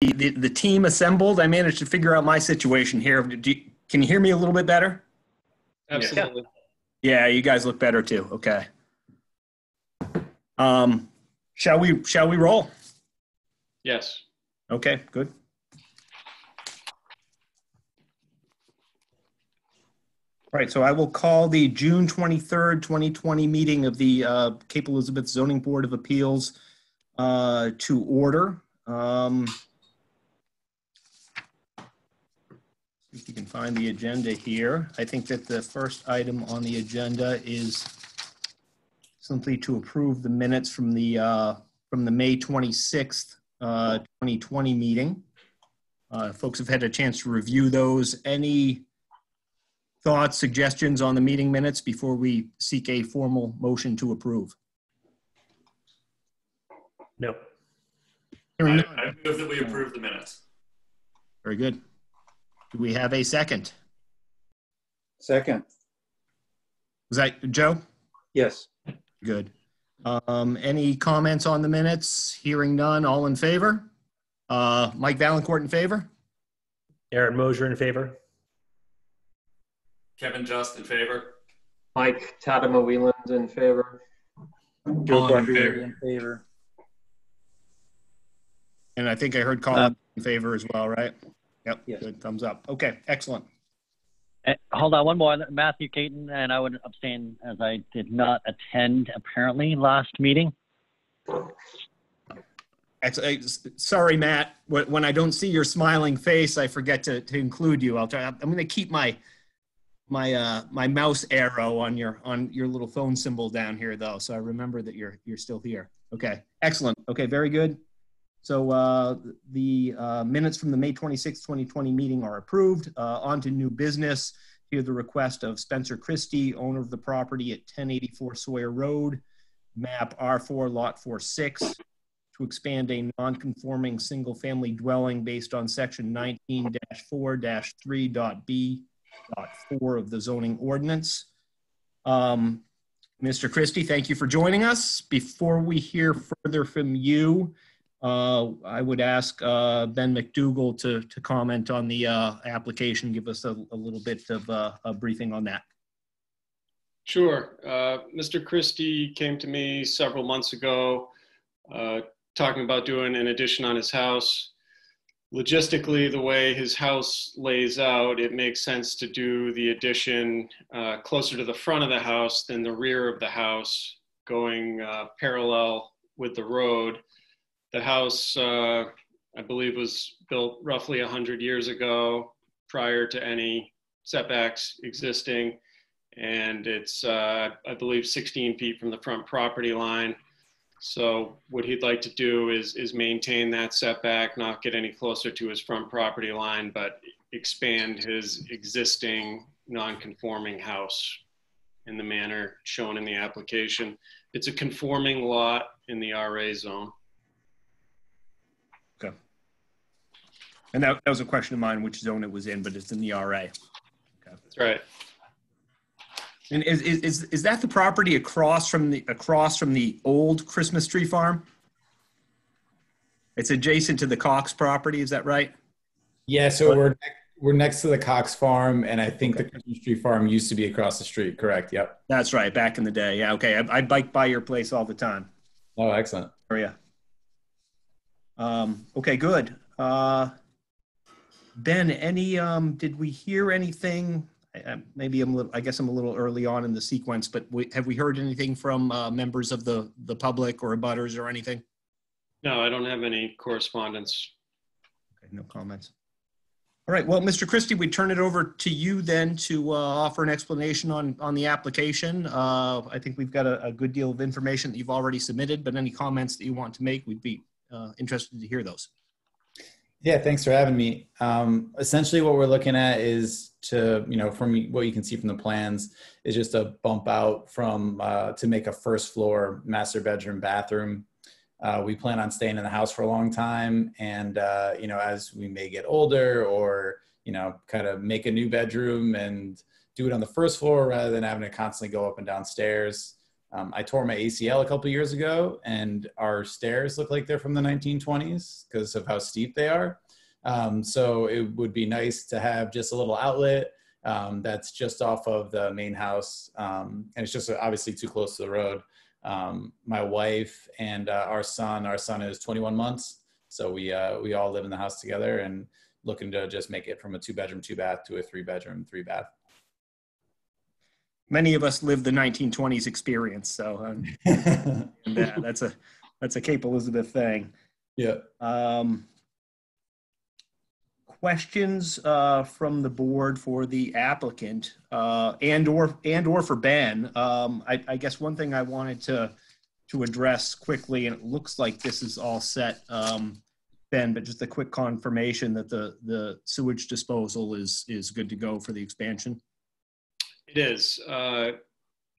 the, the, the team assembled. I managed to figure out my situation here. Do you, can you hear me a little bit better? Absolutely. Yeah, you guys look better too. Okay. Um, shall we shall we roll? Yes. Okay, good. All right, so I will call the June 23rd, 2020 meeting of the uh, Cape Elizabeth Zoning Board of Appeals uh, to order. Um, see If you can find the agenda here, I think that the first item on the agenda is simply to approve the minutes from the, uh, from the May 26th, uh, 2020 meeting. Uh, Folks have had a chance to review those. Any thoughts, suggestions on the meeting minutes before we seek a formal motion to approve? No. Hearing I none. I move that we approve the minutes. Very good. Do we have a second? Second, Was that Joe? yes. Good. Um, any comments on the minutes? Hearing none, all in favor? Uh, Mike Valencourt in favor? Aaron Mosier in favor? Kevin Just in favor? Mike Tadema Wieland in favor. Joe Colin in Quatrieri in favor. And I think I heard Uh, Colin in favor as well, right? Yep, Yes. good, thumbs up. Okay, excellent. Eh, Hold on, one more. Matthew Caton, and I would abstain as I did not attend apparently last meeting. Ex- s- Sorry, Matt, when when I don't see your smiling face, I forget to, to include you. I'll try, I'm going to keep my, my, uh, my mouse arrow on your, on your little phone symbol down here though, so I remember that you're, you're still here. Okay, excellent. Okay, very good. So uh, the uh, minutes from the May 26, 2020 meeting are approved. Uh, On to new business. Hear the request of Spencer Christie, owner of the property at 1084 Sawyer Road, map R4, lot 46, to expand a non-conforming single-family dwelling based on section 19-4-3.b.4 of the zoning ordinance. Um, Mr. Christie, thank you for joining us. Before we hear further from you, uh, I would ask uh, Ben McDougal to, to comment on the uh, application, give us a, a little bit of uh, a briefing on that. Sure. Uh, Mr. Christie came to me several months ago uh, talking about doing an addition on his house. Logistically, the way his house lays out, it makes sense to do the addition closer to the front of the house than the rear of the house, going parallel with the road. The house, uh, I believe, was built roughly 100 years ago prior to any setbacks existing and it's, uh, I believe, 16 feet from the front property line. So what he'd like to do is, is maintain that setback, not get any closer to his front property line, but expand his existing non-conforming house in the manner shown in the application. It's a conforming lot in the RA zone. And that, that was a question of mine, which zone it was in, but it's in the RA. That's right. And is, is, is, is that the property across from the, across from the old Christmas tree farm? It's adjacent to the Cox property, is that right? Yeah, so What- we're we're next to the Cox Farm, and I think the Christmas tree farm used to be across the street. Correct. Yep. That's right, back in the day. Yeah, okay. I, I bike by your place all the time. Oh, excellent. area. Um, okay, good. Uh, Ben, any, um, did we hear anything? Maybe I'm a little, I guess I'm a little early on in the sequence, but we, have we heard anything from, uh, members of the, the public or abutters or anything? No, I don't have any correspondence. Okay, no comments. All right, well, Mr. Christie, we turn it over to you then to, uh, offer an explanation on, on the application. Uh, I think we've got a, a good deal of information that you've already submitted, but any comments that you want to make, we'd be, uh, interested to hear those. Yeah, thanks for having me. Um, essentially, what we're looking at is to, you know, from what you can see from the plans, is just a bump out from uh, to make a first floor master bedroom bathroom. Uh, we plan on staying in the house for a long time, and uh, you know, as we may get older, or you know, kind of make a new bedroom and do it on the first floor rather than having to constantly go up and down stairs. Um, I tore my ACL a couple years ago, and our stairs look like they're from the 1920s because of how steep they are. Um, so it would be nice to have just a little outlet um, that's just off of the main house, um, and it's just obviously too close to the road. Um, my wife and uh, our son, our son is 21 months, so we uh, we all live in the house together and looking to just make it from a two bedroom, two bath to a three bedroom, three bath. Many of us lived the 1920s experience, so um, and, uh, that's a that's a Cape Elizabeth thing. yeah. Um, questions uh, from the board for the applicant uh, and or and or for Ben. Um, I, I guess one thing I wanted to to address quickly, and it looks like this is all set, um, Ben, but just a quick confirmation that the the sewage disposal is is good to go for the expansion. It is. Uh,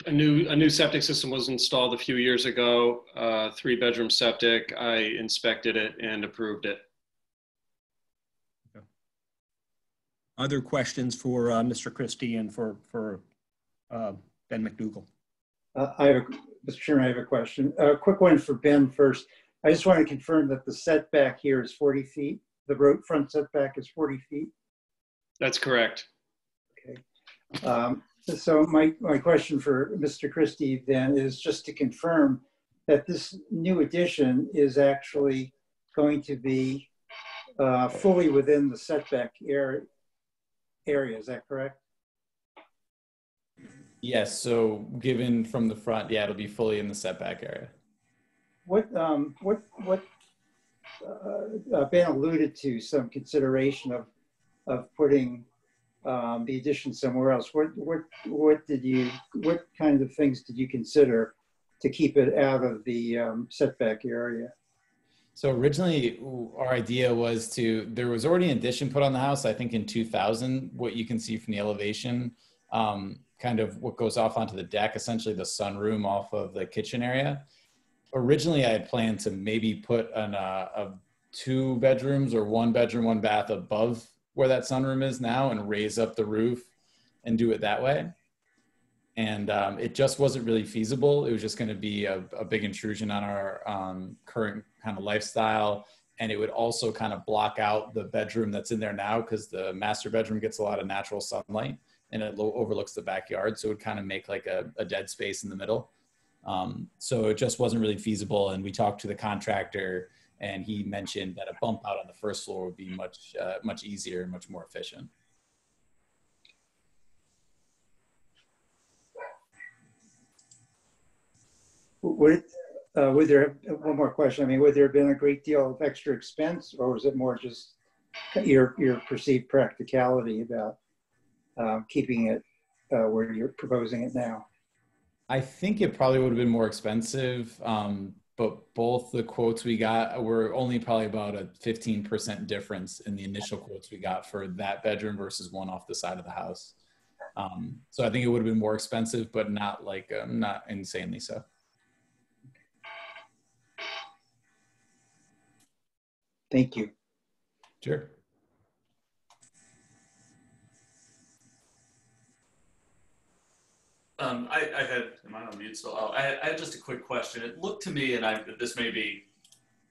a new a new septic system was installed a few years ago. Uh, three bedroom septic. I inspected it and approved it. Other questions for uh, Mr. Christie and for for uh, Ben McDougal? Uh, I have, a, Mr. Chairman, I have a question. A quick one for Ben first. I just want to confirm that the setback here is 40 feet. The road front setback is 40 feet. That's correct. Um, So my, my question for Mr. Christie then is just to confirm that this new addition is actually going to be uh, fully within the setback area. Area, is that correct? Yes. So given from the front, yeah, it'll be fully in the setback area. What, um, what, what, uh, uh, Ben alluded to some consideration of, of putting, um, the addition somewhere else. What, what, what did you, what kind of things did you consider to keep it out of the, um, setback area? So originally, our idea was to. There was already an addition put on the house. I think in 2000, what you can see from the elevation, um, kind of what goes off onto the deck, essentially the sunroom off of the kitchen area. Originally, I had planned to maybe put an uh, a two bedrooms or one bedroom, one bath above where that sunroom is now, and raise up the roof and do it that way. And um, it just wasn't really feasible. It was just going to be a, a big intrusion on our um, current kind of lifestyle. And it would also kind of block out the bedroom that's in there now because the master bedroom gets a lot of natural sunlight and it lo- overlooks the backyard. So it would kind of make like a, a dead space in the middle. Um, so it just wasn't really feasible. And we talked to the contractor and he mentioned that a bump out on the first floor would be much, uh, much easier and much more efficient. Would it, uh, would there, one more question, I mean, would there have been a great deal of extra expense or was it more just your, your perceived practicality about um, keeping it uh, where you're proposing it now? I think it probably would have been more expensive, um, but both the quotes we got were only probably about a 15% difference in the initial quotes we got for that bedroom versus one off the side of the house. Um, so I think it would have been more expensive, but not like um, not insanely so. Thank you. Sure. Um, I, I had, am I on mute still? Oh, I, I had just a quick question. It looked to me, and I, this may be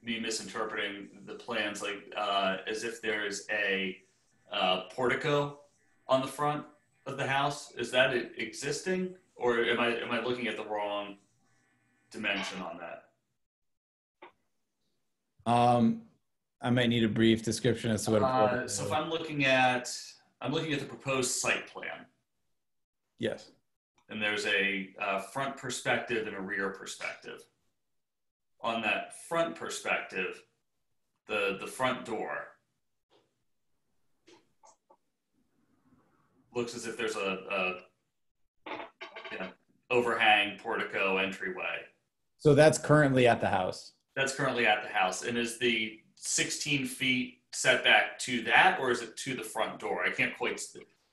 me misinterpreting the plans, like uh, as if there is a uh, portico on the front of the house. Is that existing, or am I am I looking at the wrong dimension on that? Um, I might need a brief description as to what. Uh, so if I'm looking at, I'm looking at the proposed site plan, yes. And there's a uh, front perspective and a rear perspective. On that front perspective, the the front door looks as if there's a, a you know, overhang portico entryway. So that's currently at the house. That's currently at the house, and is the 16 feet setback to that, or is it to the front door? I can't quite.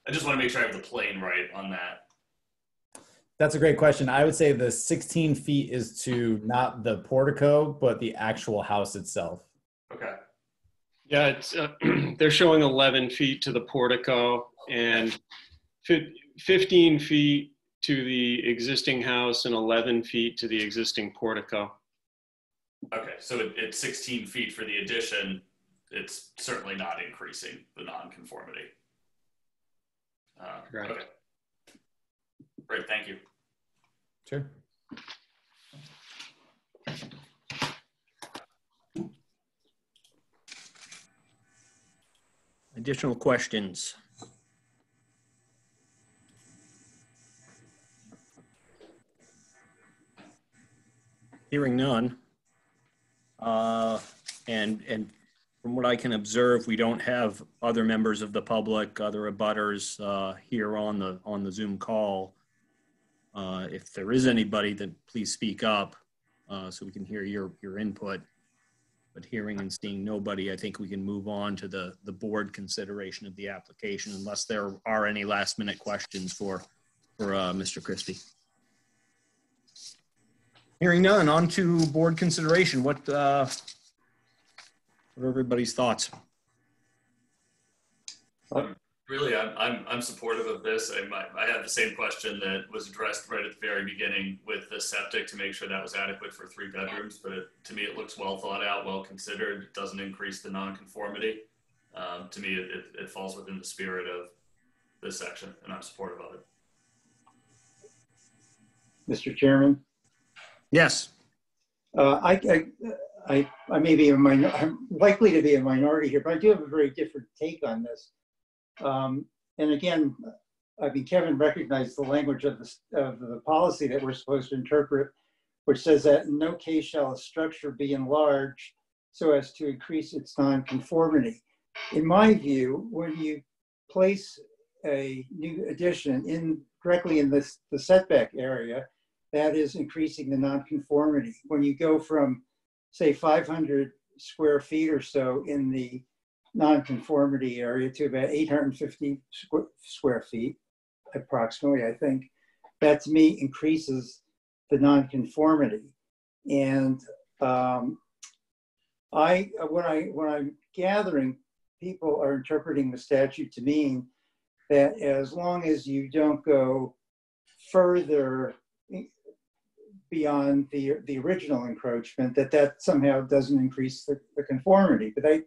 I just want to make sure I have the plane right on that. That's a great question. I would say the 16 feet is to not the portico, but the actual house itself. Okay. Yeah, it's, uh, they're showing 11 feet to the portico and fif- 15 feet to the existing house and 11 feet to the existing portico. Okay, so it, it's 16 feet for the addition. It's certainly not increasing the nonconformity. Uh, Correct. Okay. Great, thank you. Sure. Additional questions? Hearing none. Uh, And, and from what I can observe, we don't have other members of the public, other abutters uh, here on the, on the Zoom call. Uh, If there is anybody, then please speak up uh, so we can hear your, your input. But hearing and seeing nobody, I think we can move on to the, the board consideration of the application unless there are any last minute questions for, for uh, Mr. Christie. Hearing none, on to board consideration. What, uh, what are everybody's thoughts? Really, I'm, I'm, I'm supportive of this. I, might- I have the same question that was addressed right at the very beginning with the septic to make sure that was adequate for three bedrooms. But it, to me, it looks well thought out, well considered, It doesn't increase the nonconformity. Um, to me, it, it, it falls within the spirit of this section, and I'm supportive of it. Mr. Chairman? Yes, Uh, I, I, I, I may be a minor, I'm likely to be a minority here, but I do have a very different take on this. Um, and again, I mean, Kevin recognized the language of the, of the policy that we're supposed to interpret, which says that in no case shall a structure be enlarged so as to increase its nonconformity. In my view, when you place a new addition in, directly in this, the setback area, that is increasing the nonconformity. When you go from, say, 500 square feet or so in the nonconformity area to about 850 squ- square feet, approximately, I think, that to me increases the nonconformity. And um, I, when I, when I'm gathering, people are interpreting the statute to mean that as long as you don't go further beyond the, the original encroachment, that that somehow doesn't increase the, the conformity. But I,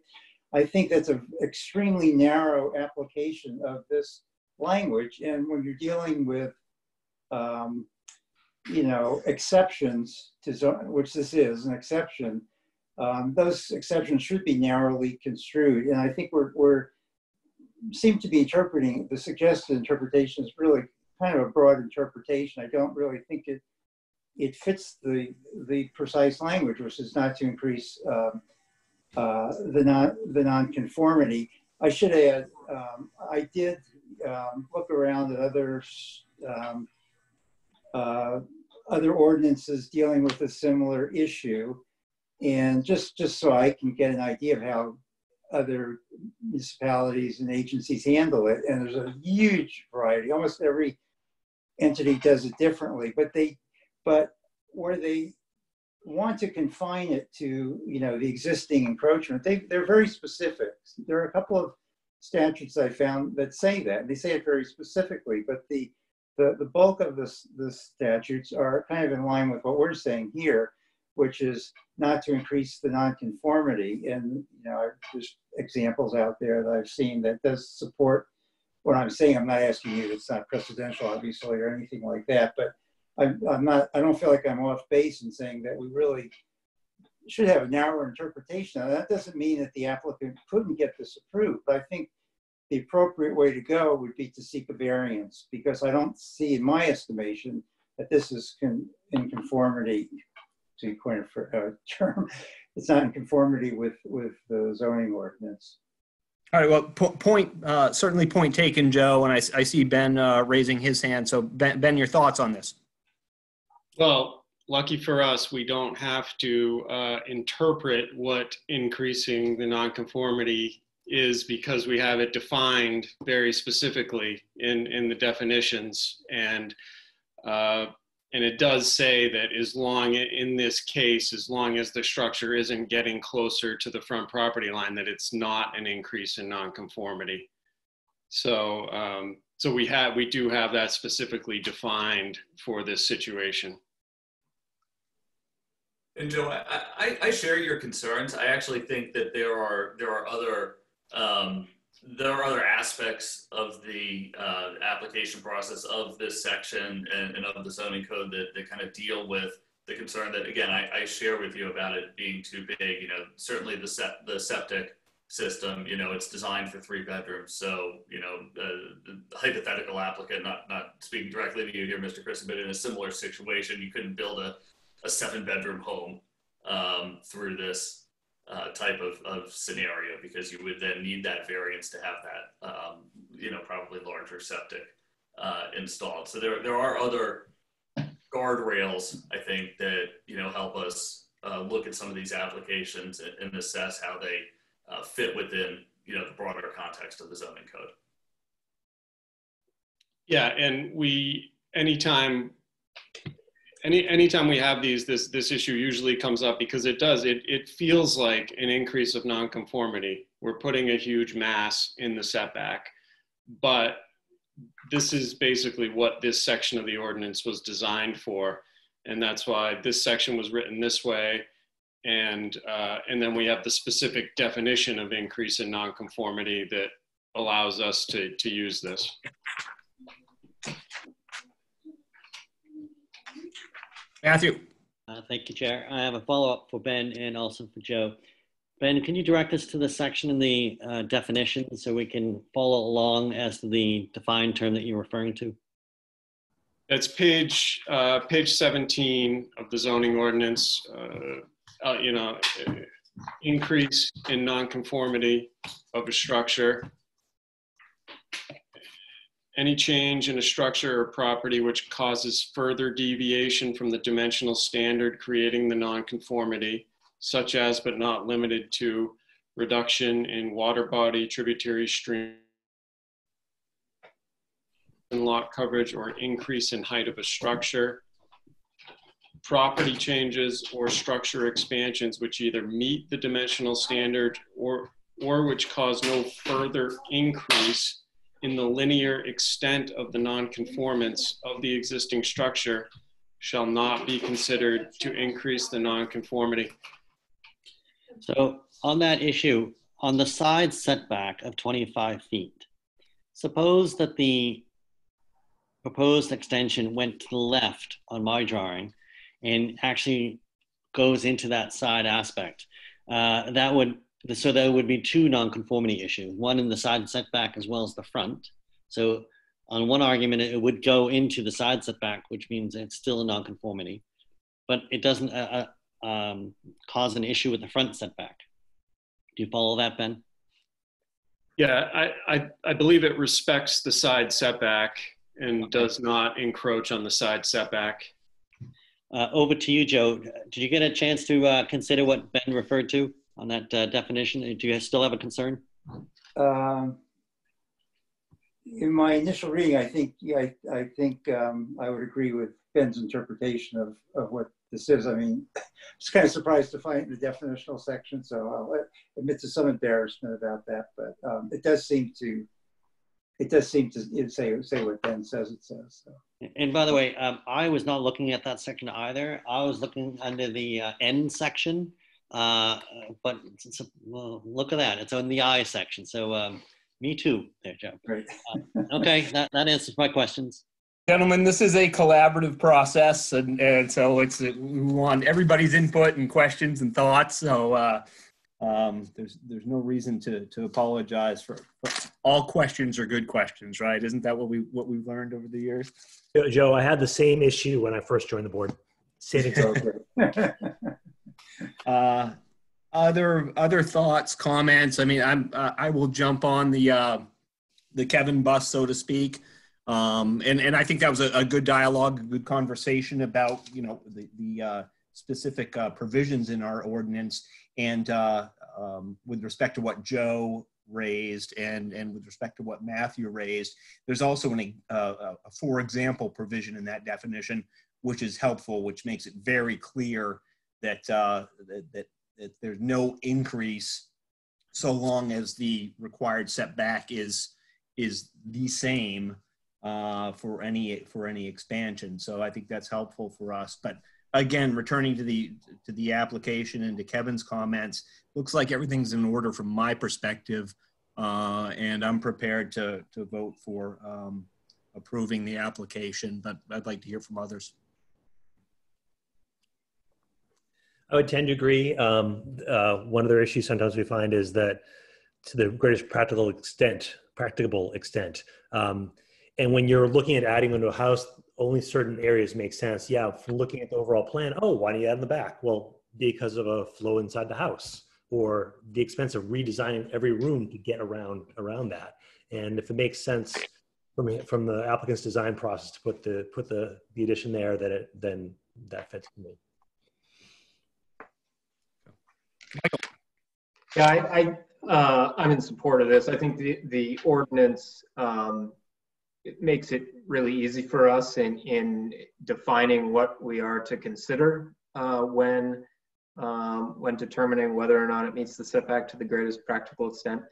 I think that's an extremely narrow application of this language. And when you're dealing with, um, you know, exceptions to zone, which this is an exception, um, those exceptions should be narrowly construed. And I think we're, we're seem to be interpreting the suggested interpretation is really kind of a broad interpretation. I don't really think it it fits the the precise language, which is not to increase um, uh, the non the nonconformity. I should add, um, I did um, look around at other um, uh, other ordinances dealing with a similar issue, and just just so I can get an idea of how other municipalities and agencies handle it. And there's a huge variety. Almost every entity does it differently, but they but where they want to confine it to you know the existing encroachment. They, they're very specific. There are a couple of statutes i found that say that. They say it very specifically but the the, the bulk of this the statutes are kind of in line with what we're saying here which is not to increase the nonconformity. And you know there's examples out there that i've seen that does support what i'm saying. I'm not asking you it's not precedential obviously or anything like that but I'm, I'm not, I don't feel like I'm off base in saying that we really should have a narrower interpretation. Now, that doesn't mean that the applicant couldn't get this approved, I think the appropriate way to go would be to seek a variance because I don't see, in my estimation, that this is con- in conformity, to coin a uh, term, it's not in conformity with, with the zoning ordinance. all right, well, po- point, uh, certainly point taken, Joe, and I see Ben uh, raising his hand. So Ben, Ben, your thoughts on this? Well, lucky for us, we don't have to uh, interpret what increasing the nonconformity is because we have it defined very specifically in, in the definitions. And, uh, and it does say that as long, in this case, as long as the structure isn't getting closer to the front property line, that it's not an increase in nonconformity. So um, so we have, we do have that specifically defined for this situation. And Joe, I, I, I share your concerns. I actually think that there are there are other um, there are other aspects of the uh, application process of this section and, and of the zoning code that, that kind of deal with the concern that again I, I share with you about it being too big. You know, certainly the set the septic system. You know, it's designed for three bedrooms. So you know, uh, the hypothetical applicant, not not speaking directly to you here, Mr. Chris, but in a similar situation, you couldn't build a a seven bedroom home um, through this uh, type of, of scenario because you would then need that variance to have that, um, you know, probably larger septic uh, installed. So there, there are other guardrails, I think, that, you know, help us uh, look at some of these applications and, and assess how they uh, fit within, you know, the broader context of the zoning code. Yeah, and we, anytime any anytime we have these this this issue usually comes up because it does it it feels like an increase of nonconformity. We're putting a huge mass in the setback but this is basically what this section of the ordinance was designed for and that's why this section was written this way. And uh, and then we have the specific definition of increase in nonconformity that allows us to to use this Matthew. Uh, Thank you, Chair. I have a follow-up for Ben and also for Joe. Ben, can you direct us to the section in the uh, definition so we can follow along as to the defined term that you're referring to? That's page, uh, page 17 of the zoning ordinance, uh, uh, you know, uh, increase in nonconformity of a structure. Any change in a structure or property which causes further deviation from the dimensional standard creating the nonconformity, such as but not limited to reduction in water body, tributary stream, and lot coverage or increase in height of a structure, property changes or structure expansions which either meet the dimensional standard or, or which cause no further increase in the linear extent of the nonconformance of the existing structure shall not be considered to increase the nonconformity. So on that issue, on the side setback of 25 feet, suppose that the proposed extension went to the left on my drawing and actually goes into that side aspect. Uh, that would so there would be two nonconformity issues, one in the side setback as well as the front. So on one argument, it would go into the side setback, which means it's still a nonconformity, but it doesn't uh, uh, um, cause an issue with the front setback. Do you follow that, Ben? Yeah, I, I, I believe it respects the side setback and does not encroach on the side setback. Uh, over to you, Joe. Did you get a chance to uh, consider what Ben referred to? On that uh, definition? Do you still have a concern? Um, in my initial reading, I think yeah, I, I think um, I would agree with Ben's interpretation of, of what this is. I mean, I was kind of surprised to find the definitional section, so I'll admit to some embarrassment about that. But um, it does seem to it does seem to say say what Ben says it says. So. And by the way, um, I was not looking at that section either. I was looking under the uh, N section, uh, but a, well, look at that. It's on the I section. So um, me too there, Joe. Great. uh, okay, that, that answers my questions. Gentlemen, this is a collaborative process, and, and so it's we want everybody's input and questions and thoughts. So uh, um, there's there's no reason to to apologize for, for, all questions are good questions, right? Isn't that what we what we've learned over the years? Joe, I had the same issue when I first joined the board. Same exact. Uh, other other thoughts, comments? I mean, I'm uh, I will jump on the uh, the Kevin bus, so to speak. Um, and and I think that was a, a, good dialogue, a good conversation about you know the the uh, specific uh, provisions in our ordinance, and uh, um, with respect to what Joe raised, and and with respect to what Matthew raised, there's also an, uh, a for example provision in that definition, which is helpful, which makes it very clear that, uh, that, that, that there's no increase so long as the required setback is is the same uh, for any for any expansion. So I think that's helpful for us. But again, returning to the to the application and to Kevin's comments, looks like everything's in order from my perspective, uh, and I'm prepared to to vote for um, approving the application. But I'd like to hear from others. I would tend to agree. Um, uh, one of the issues sometimes we find is that to the greatest practical extent, practicable extent, um, and when you're looking at adding into a house, only certain areas make sense. Yeah, from looking at the overall plan, oh, why don't you add in the back? Well, because of a flow inside the house or the expense of redesigning every room to get around around that. And if it makes sense from from the applicant's design process to put the put the the addition there, that it then that fits me. Yeah, I, I uh, I'm in support of this. I think the the ordinance um, it makes it really easy for us in in defining what we are to consider uh, when um, when determining whether or not it meets the setback to the greatest practical extent.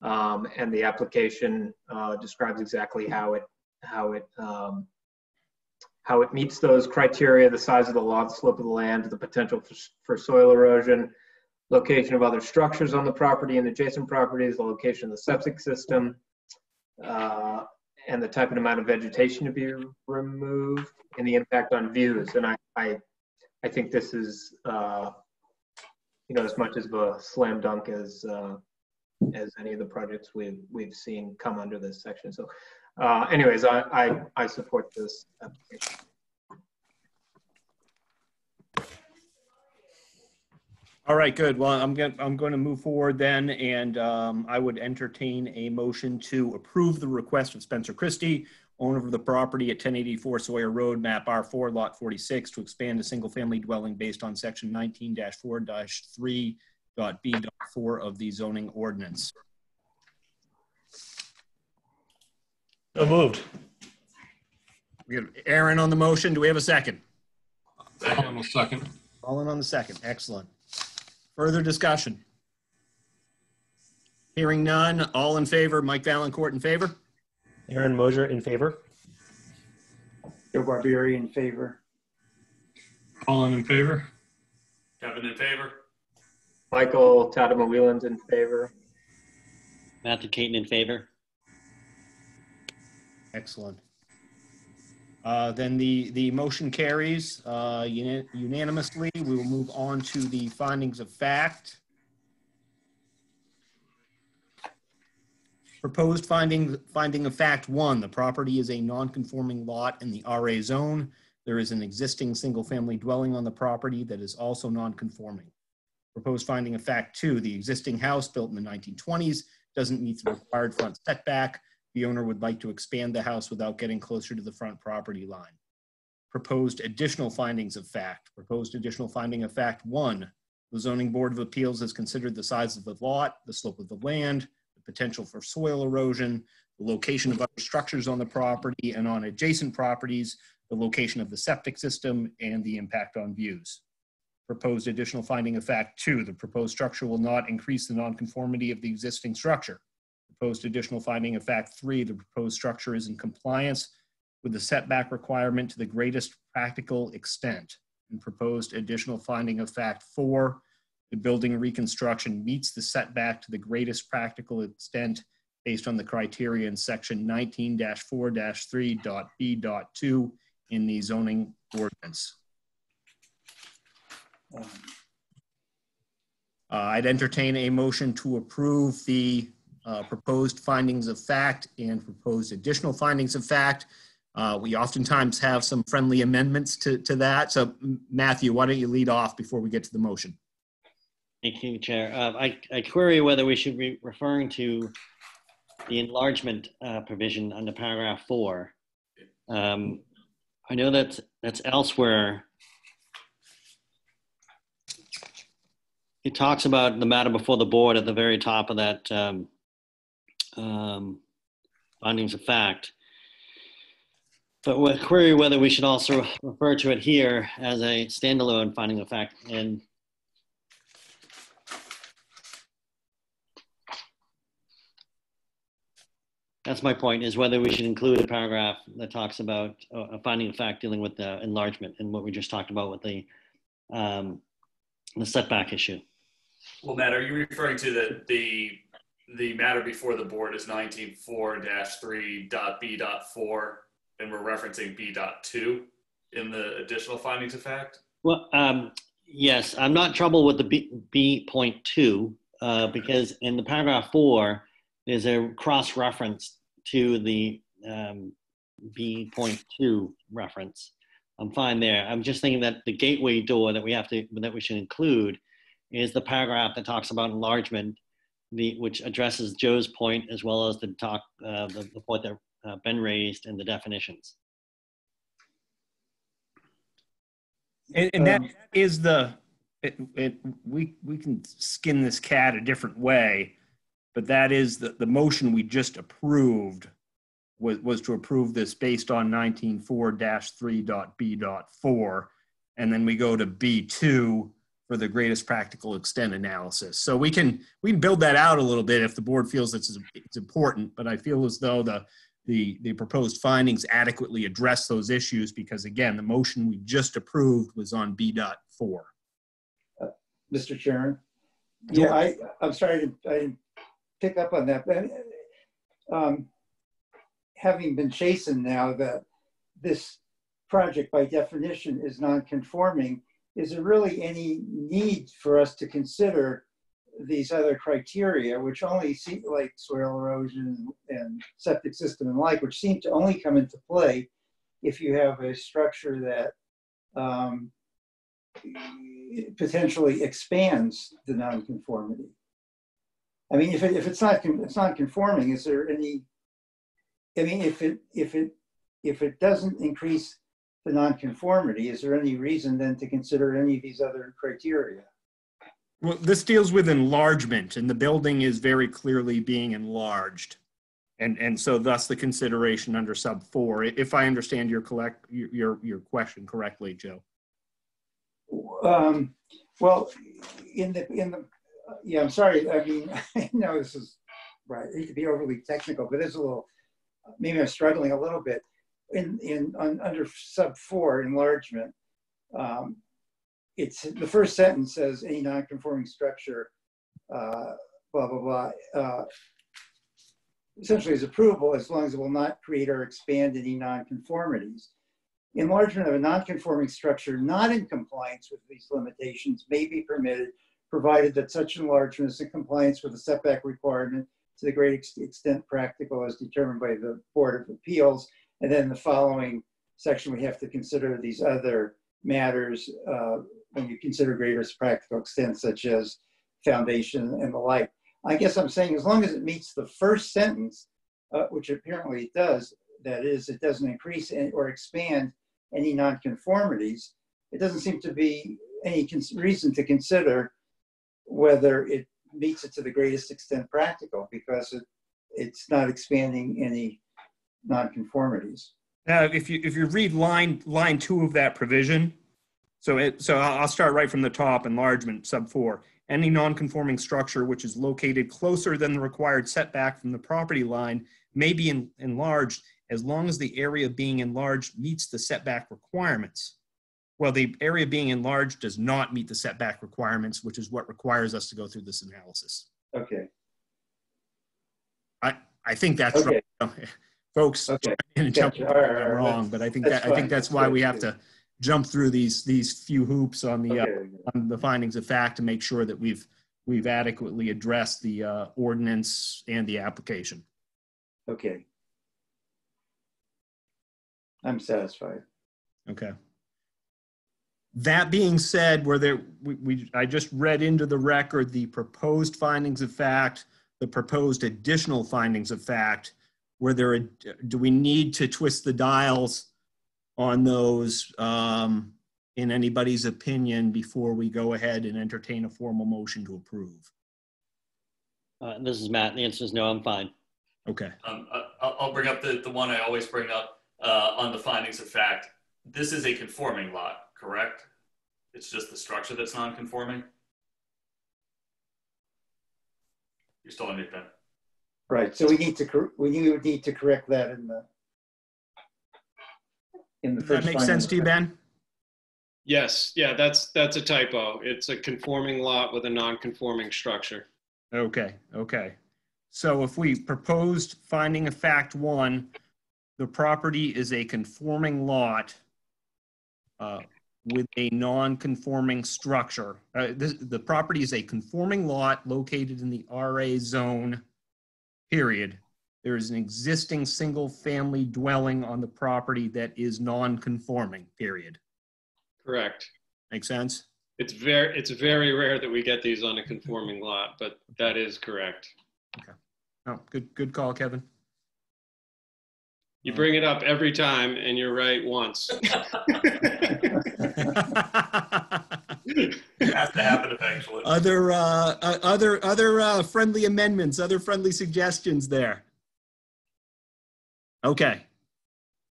Um, and the application uh, describes exactly how it how it um, how it meets those criteria: the size of the lot, the slope of the land, the potential for, for soil erosion, location of other structures on the property and adjacent properties, the location of the septic system, uh, and the type and amount of vegetation to be removed, and the impact on views. And I, I, I think this is, uh, you know, as much as a slam dunk as uh, as any of the projects we've we've seen come under this section. So, uh, anyways, I, I I support this application. All right, good. Well, I'm going, I'm going to move forward then, and um, I would entertain a motion to approve the request of Spencer Christie, owner of the property at 1084 Sawyer Road, map R4, lot 46, to expand a single-family dwelling based on section 19-4-3.b.4 of the zoning ordinance. So moved. We have Aaron on the motion. Do we have a second? Alan will second. Colin on the second. Excellent. Further discussion? Hearing none. All in favor? Mike Valencourt in favor? Aaron Mosier in favor. Joe Barbieri in favor. Colin in favor? Kevin in favor? Michael Tadema Wheeland in favor. Matthew Caton in favor. Excellent. Uh, Then the, the motion carries uh, unanimously. We will move on to the findings of fact. Proposed finding, finding of fact one, the property is a non-conforming lot in the RA zone. There is an existing single-family dwelling on the property that is also non-conforming. Proposed finding of fact two, the existing house built in the 1920s doesn't meet the required front setback. The owner would like to expand the house without getting closer to the front property line. Proposed additional findings of fact. Proposed additional finding of fact one, the zoning board of appeals has considered the size of the lot, the slope of the land, the potential for soil erosion, the location of other structures on the property and on adjacent properties, the location of the septic system, and the impact on views. Proposed additional finding of fact two, the proposed structure will not increase the nonconformity of the existing structure. Proposed additional finding of fact three, the proposed structure is in compliance with the setback requirement to the greatest practical extent. And proposed additional finding of fact four, the building reconstruction meets the setback to the greatest practical extent based on the criteria in section 19-4-3.b.2 in the zoning ordinance. Uh, I'd entertain a motion to approve the uh, proposed findings of fact and proposed additional findings of fact. Uh, We oftentimes have some friendly amendments to, to that. So Matthew, why don't you lead off before we get to the motion? Thank you, Chair. Uh, I, I query whether we should be referring to the enlargement uh, provision under paragraph four. Um, I know that that's elsewhere. It talks about the matter before the board at the very top of that um, um, findings of fact. But we query whether we should also refer to it here as a standalone finding of fact and That's my point, is whether we should include a paragraph that talks about a finding of fact dealing with the enlargement and what we just talked about with the, um, the setback issue. Well, Matt, are you referring to the, the, the matter before the board is nineteen four dash three dot B dot four, and we're referencing B dot two in the additional findings of fact? Well, um, yes, I'm not troubled with the B, B point two, uh, because in the paragraph four, there's a cross reference to the, um, B point two reference. I'm fine there. I'm just thinking that the gateway door that we have to, that we should include is the paragraph that talks about enlargement, the, which addresses Joe's point as well as the talk, uh, the, the point that uh, Ben raised in the definitions. And, and that Um, is the, it, it, we, we can skin this cat a different way, but that is the, the motion we just approved was, was to approve this based on nineteen four dash three dot B dot four. And then we go to B two for the greatest practical extent analysis. So we can, we can build that out a little bit if the board feels it's, it's important, but I feel as though the, the, the proposed findings adequately address those issues because again, the motion we just approved was on B dot four. Mr. Chairman? Yeah, I, I'm sorry to, I pick up on that, but um, having been chastened now that this project by definition is non-conforming, is there really any need for us to consider these other criteria, which only seem like soil erosion and septic system and like, which seem to only come into play if you have a structure that um, potentially expands the nonconformity. I mean, if it, if it's not, it's not conforming, is there any, I mean, if it, if it, if it doesn't increase the nonconformity, is there any reason then to consider any of these other criteria? Well, this deals with enlargement and the building is very clearly being enlarged. And, and so thus the consideration under sub four, if I understand your collect, your, your, your question correctly, Joe. Um, well, in the, in the, yeah, I'm sorry, I mean, I know this is, right, I hate to be overly technical, but it's a little, maybe I'm struggling a little bit. In, in, under sub four, enlargement, um, it's, the first sentence says, any non-conforming structure, uh, blah, blah, blah, uh, essentially is approval as long as it will not create or expand any non-conformities. Enlargement of a non-conforming structure not in compliance with these limitations may be permitted, provided that such enlargement is in compliance with the setback requirement to the great ex- extent practical as determined by the Board of Appeals. And then the following section, we have to consider these other matters uh, when you consider greatest practical extent, such as foundation and the like. I guess I'm saying as long as it meets the first sentence, uh, which apparently it does, that is, it doesn't increase or expand any nonconformities, it doesn't seem to be any reason to consider whether it meets it to the greatest extent practical because it, it's not expanding any nonconformities. Now, if you, if you read line, line two of that provision, so it, so I'll start right from the top, enlargement, sub four. Any non-conforming structure which is located closer than the required setback from the property line may be en- enlarged as long as the area being enlarged meets the setback requirements. Well, the area being enlarged does not meet the setback requirements, which is what requires us to go through this analysis. Okay, I think that's okay, right. Folks, okay. and tell me Gotcha. All right, if I'm right. wrong, but I think That's that, I think that's why we have to jump through these, these few hoops on the, uh, on the findings of fact to make sure that we've, we've adequately addressed the uh, ordinance and the application. Okay. I'm satisfied. Okay. That being said, where there, we, we, I just read into the record the proposed findings of fact, the proposed additional findings of fact, where there, do we need to twist the dials on those, um, in anybody's opinion, before we go ahead and entertain a formal motion to approve? Uh, this is Matt. The answer is no, I'm fine. Okay. Um, I- I'll, I'll bring up the, the one I always bring up uh, on the findings of fact. This is a conforming lot, correct? It's just the structure that's non-conforming? You're still on mute, Ben. Right, so we need to, cor- we need need to correct that in the, in the Does that first. make finding sense of to you, fact. Ben? Yes, yeah, that's, that's a typo. It's a conforming lot with a non-conforming structure. Okay, okay. So if we proposed finding of fact one, the property is a conforming lot uh, with a non-conforming structure. Uh, this, the property is a conforming lot located in the RA zone, period. There is an existing single-family dwelling on the property that is non-conforming, period. Correct. Make sense? It's very, it's very rare that we get these on a conforming lot, but that is correct. Okay. Oh, good, good call, Kevin. You bring it up every time and you're right once. Has to happen eventually. Other, uh, uh, other, other, uh, friendly amendments, other friendly suggestions there? Okay.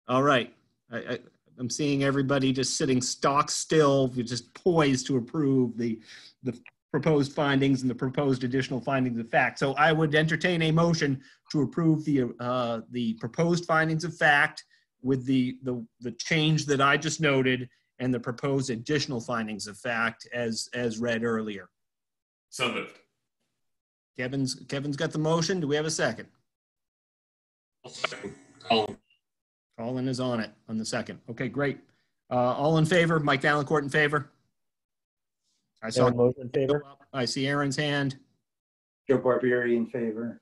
All right. I, I, I'm seeing everybody just sitting stock still, just poised to approve the, the proposed findings and the proposed additional findings of fact. So I would entertain a motion to approve the, uh, the proposed findings of fact with the, the, the change that I just noted and the proposed additional findings of fact as, as read earlier. So moved. Kevin's, Kevin's got the motion. Do we have a second? I'll second. Colin. Colin is on it on the second. Okay, great. Uh, all in favor? Mike Valencourt in favor? I saw, Aaron Moser in favor? I see Aaron's hand. Joe Barbieri in favor.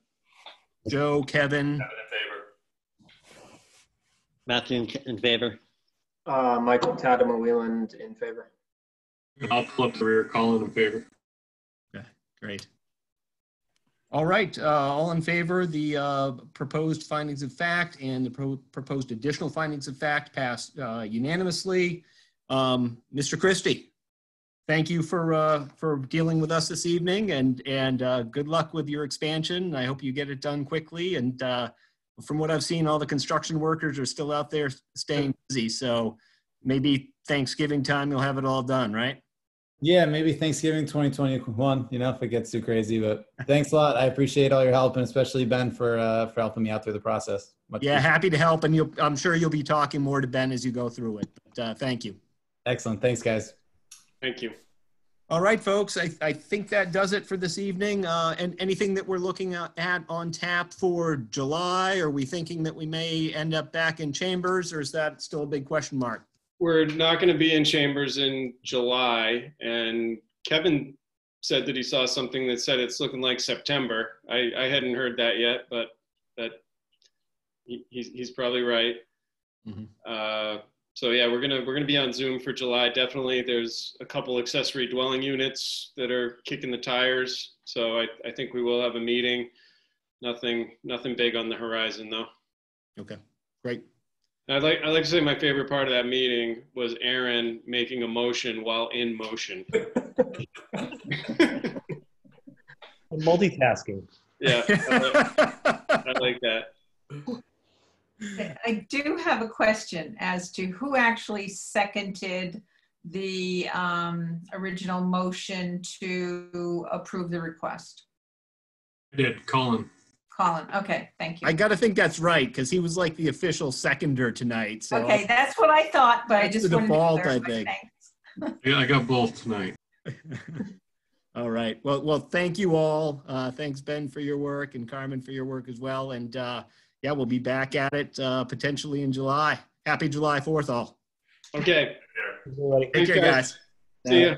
Joe, Kevin, Kevin in favor. Matthew in- in favor. Uh, Michael Tadema Wieland in favor. I'll pull up the rear. Colin in favor. Okay, great. All right, uh, all in favor, the, uh, proposed findings of fact and the pro- proposed additional findings of fact passed, uh, unanimously. Um, Mr. Christie, thank you for, uh, for dealing with us this evening and, and, uh, good luck with your expansion. I hope you get it done quickly and, uh, from what I've seen, all the construction workers are still out there staying busy, so maybe Thanksgiving time you'll have it all done, right? Yeah, maybe Thanksgiving 2021, you know, if it gets too crazy. But thanks a lot. I appreciate all your help and especially Ben for uh, for helping me out through the process. Much Yeah, happy to help, and you'll, I'm sure you'll be talking more to Ben as you go through it. But, uh, thank you. Excellent. Thanks, guys. Thank you. All right, folks, I, I think that does it for this evening. Uh, and anything that we're looking at on tap for July? Are we thinking that we may end up back in chambers, or is that still a big question mark? We're not going to be in chambers in July, and Kevin said that he saw something that said it's looking like September. I, I hadn't heard that yet, but that he, he's, he's probably right. Mhm. Uh, so yeah, we're gonna we're gonna be on Zoom for July. Definitely, there's a couple accessory dwelling units that are kicking the tires. So I, I think we will have a meeting. Nothing nothing big on the horizon though. Okay, great. I'd like, I'd like to say my favorite part of that meeting was Aaron making a motion while in motion. Multitasking. Yeah, I like, I like that. I do have a question as to who actually seconded the um, original motion to approve the request. I did. Colin. Colin, okay, thank you. I gotta think that's right, because he was like the official seconder tonight, so. Okay, that's what I thought, but I That's just the wanted to default, I clarify. think. Thanks. Yeah, I got both tonight. All right. Well, well, thank you all. Uh, thanks, Ben, for your work and Carmen for your work as well. And uh, yeah, we'll be back at it uh, potentially in July. Happy July 4th, all. Okay, Take care, guys. guys. see ya.